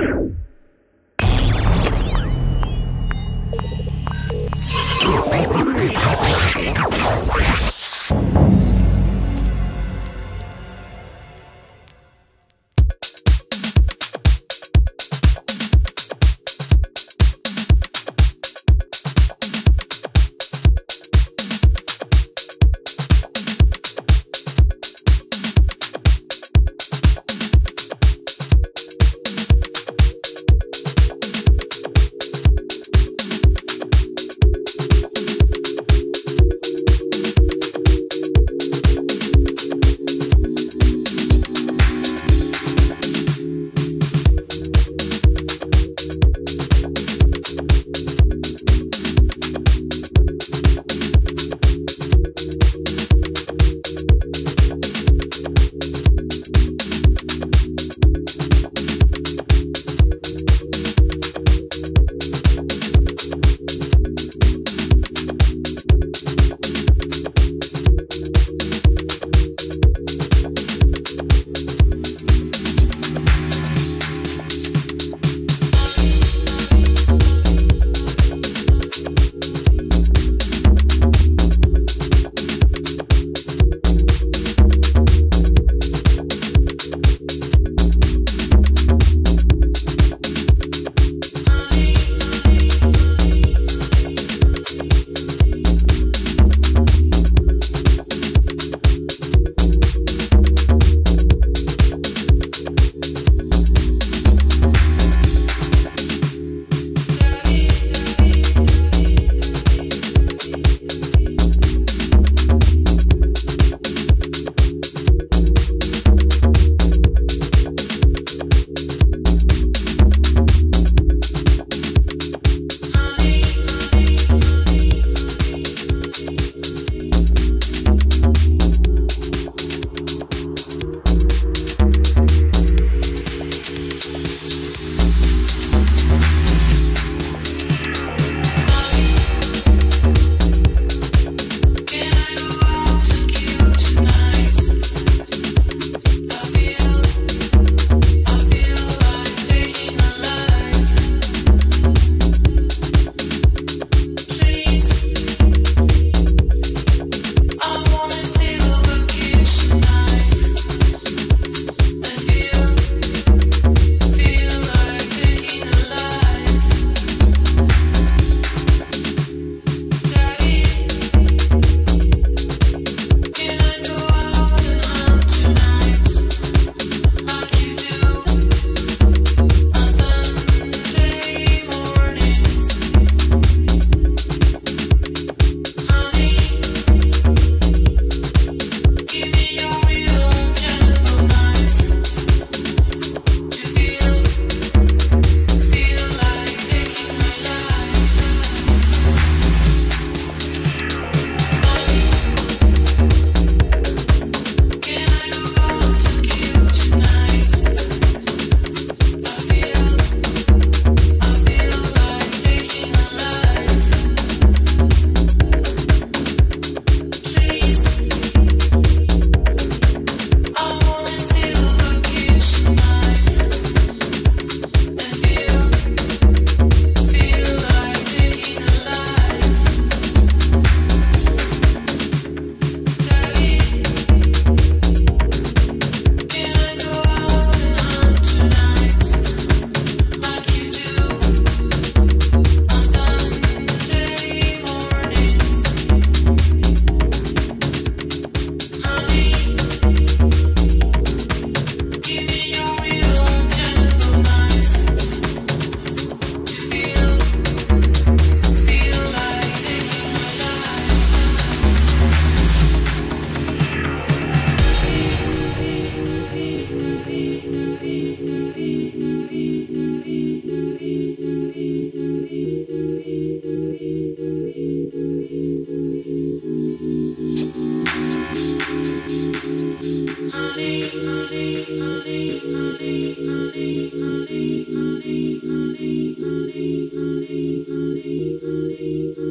Thank